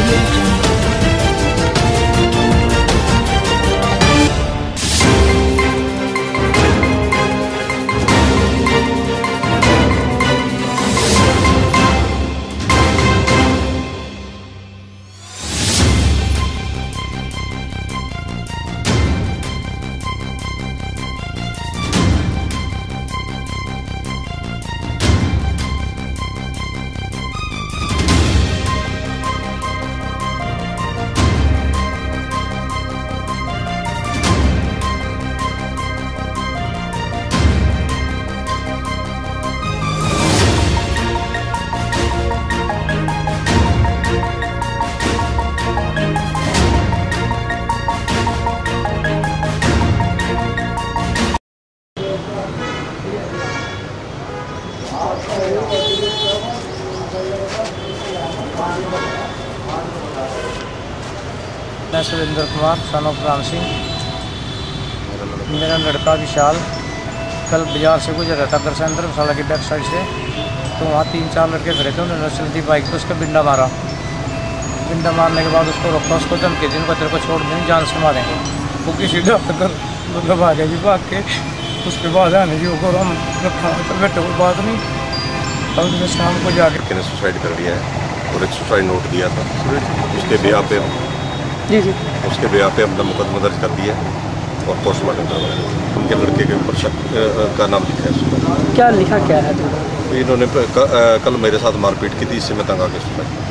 Absolute मैं Surendra Kumar son of Ram Singh मेरा लड़का विशाल, कल बाज़ार से गुजर रहा था दर्शन धर्मशाला की बैक साइड से। तो वहाँ तीन चार लड़के खड़े थे, उन्होंने चलती बाइक पर उसका बिंडा मारा। बिंडा मारने के बाद उसको रोका, उसको धमके दिन बच्चे को छोड़ दें जान से मारेंगे वो किसी डॉक्टर मतलब आ गया जी भाग के, उसके बाद आने जी वो हम रखा मतलब बैठे बात नहीं। कल मैं शाम को जाके ने सुसाइड कर लिया है और एक सुसाइड नोट दिया था। उसके ब्याह पे जी जी। उसके ब्याह पे अपना मुकदमा दर्ज कर दिया है और पोस्टमार्टम करवाया उनके लड़के के ऊपर शक का नाम लिखा है उसमें। क्या लिखा क्या है? इन्होंने क- अ, कल मेरे साथ मारपीट की थी इससे मैं तंग आके सुसाइड